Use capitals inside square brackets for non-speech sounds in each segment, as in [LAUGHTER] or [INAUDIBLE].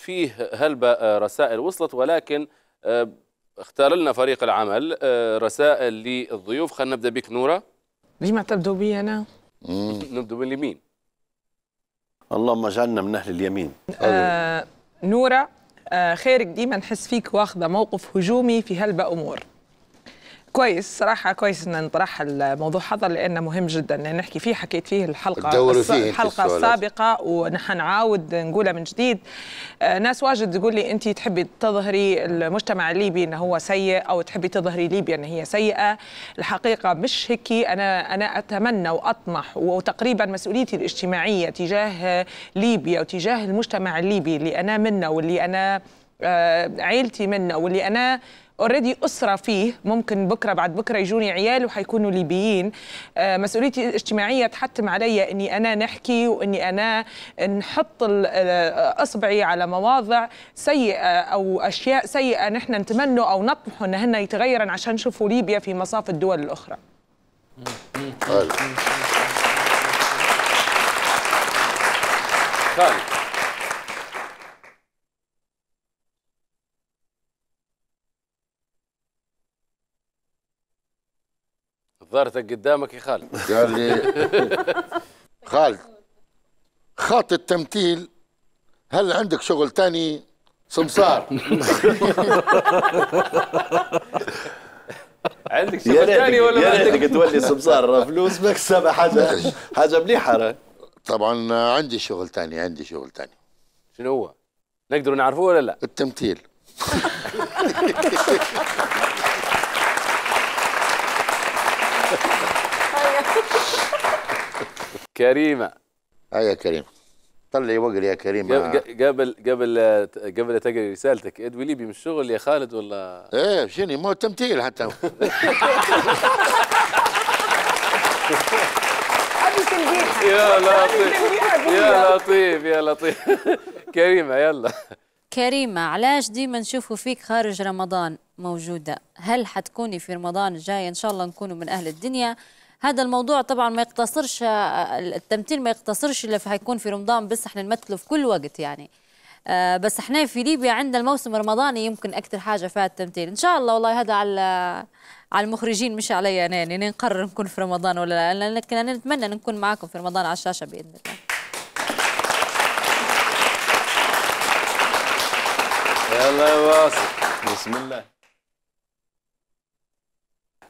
فيه هلبة رسائل وصلت ولكن آه، اختار لنا فريق العمل آه، رسائل للضيوف. خلينا نبدأ بك نورة. ليه تبدو بي أنا؟ نبدأ من اليمين اللهم اجعلنا من أهل اليمين. آه نورة آه خيرك ديما نحس فيك واخذة موقف هجومي في هلبة أمور. كويس صراحة كويس إن نطرح الموضوع هذا لأنه مهم جدا. لأن نحكي فيه حكيت فيه الحلقة فيه الحلقة. السابقة ونحن نعاود نقولها من جديد. آه ناس واجد تقول لي أنت تحبي تظهري المجتمع الليبي أنه هو سيء أو تحبي تظهري ليبيا أن هي سيئة. الحقيقة مش هيك أنا أنا أتمنى وأطمح وتقريبا مسؤوليتي الاجتماعية تجاه ليبيا وتجاه المجتمع الليبي اللي أنا منه واللي أنا آه، عيلتي منه واللي أنا اوريدي أسرة فيه ممكن بكرة بعد بكرة يجوني عيال وحيكونوا ليبيين آه، مسؤوليتي الاجتماعية تحتم علي إني أنا نحكي وإني أنا نحط آه، أصبعي على مواضع سيئة أو أشياء سيئة نحن نتمنى أو نطمح انهن يتغيرن عشان نشوفوا ليبيا في مصاف الدول الأخرى. خالد ظهرتك قدامك يا خالد. [LAUGHS] قال لي خالد خط التمثيل هل عندك شغل تاني؟ سمسار. [LAUGHS] عندك شغل ثاني ريتك ولا يا ما عندك؟ تولي سمسار فلوس مكسبه حاجة [LAUGHS] حاجة مليحة. طبعا عندي شغل تاني عندي شغل تاني. شنو هو؟ نقدر نعرفوه ولا لا؟ التمثيل. [LAUGHS] كريمة. هيا يا كريم. طلعي وقل يا كريم. قبل قبل قبل تقري رسالتك ادوي ليبي من الشغل يا خالد ولا؟ إيه شنو؟ مو تمثيل حتى. [LAUGHS] يا لطيف. يا لطيف يا [LAUGHS] لطيف. كريمة يلا. كريمة علاش ديما نشوفوا فيك خارج رمضان موجودة؟ هل حتكوني في رمضان الجاي؟ إن شاء الله نكونوا من أهل الدنيا. هذا الموضوع طبعا ما يقتصرش التمثيل ما يقتصرش في حيكون في رمضان بس إحنا نمثله في كل وقت يعني. آه بس إحنا في ليبيا عندنا الموسم الرمضاني يمكن أكثر حاجة فيها التمثيل. إن شاء الله والله هذا على على المخرجين مش علي أنا يعني نقرر نكون في رمضان ولا لا. لكن أنا نتمنى نكون معاكم في رمضان على الشاشة بإذن الله. يلا يا واصل. بسم الله.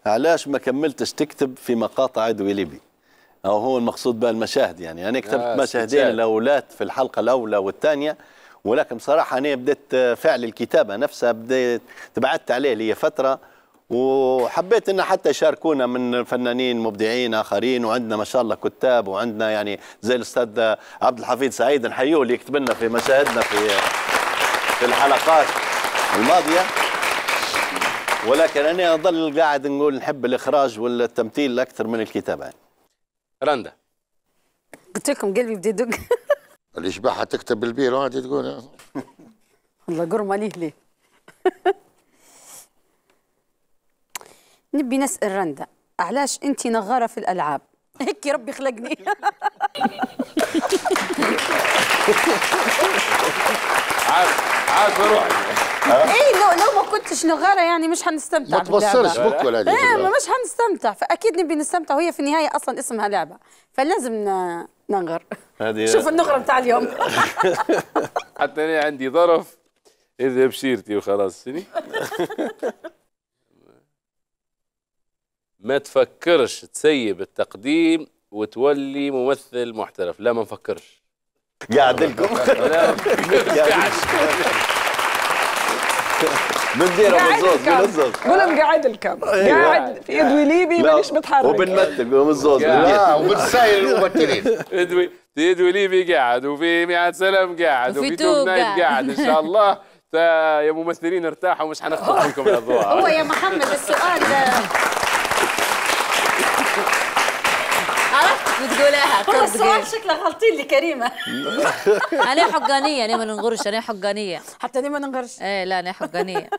علاش ما كملتش تكتب في مقاطع عدوي ليبي أو هو المقصود بها المشاهد يعني أنا كتبت آه، مشهدين استجاب. الأولاد في الحلقة الأولى والثانية ولكن بصراحة أنا بديت فعل الكتابة نفسها بديت تبعدت عليه لي فترة وحبيت إن حتى يشاركونا من فنانين مبدعين آخرين وعندنا ما شاء الله كتاب وعندنا يعني زي الأستاذ عبد الحفيظ سعيد نحيوه اللي يكتب لنا في مشاهدنا في في الحلقات الماضية ولكن أنا أظل قاعد نقول نحب الإخراج والتمثيل أكثر من الكتابة. رندا. قلت لكم قلبي بده يدق. [LAUGHS] الاشباح تكتب بالبيرو هذه تقول. [LAUGHS] والله قرمه ليه ليه. [LAUGHS] نبي نسأل رندا علاش انت نغارة في الألعاب؟ هيك ربي خلقني. عارف عارف روحك [LAUGHS] اي لو لو ما كنتش نغاره يعني مش حنستمتع ما تبصرش. بك ولا إيه هذه ما مش حنستمتع فأكيد نبي نستمتع وهي في النهاية أصلا اسمها لعبة. فلازم ن- ننغر. هذه شوف النغرة بتاع اليوم. [LAUGHS] حتى أنا عندي ظرف إذا بشيرتي وخلاص ما تفكرش تسيب التقديم وتولي ممثل محترف. لا ما نفكرش. قاعد لكم. لا قاعد بنديرها قاعد بالزوز الكام. بالزوز قولهم قاعد الكم قاعد في ادوي ليبي مانيش بتحرك وبنمثل بالزوز لا وبتسايل الممثلين. [LAUGHS] ادوي ادوي ليبي قاعد وفي ميعاد سلام قاعد وفي Top Night قاعد. قاعد. إن شاء الله يا ممثلين ارتاحوا مش حنخطف لكم الاضواء هو يا محمد السؤال بتقولها هو السؤال شكله غلطين لكريمة. أنا حقانية أنا ما ننغرش أنا حقانية. حتى دي ما ننغرش إيه لا أنا حقانية.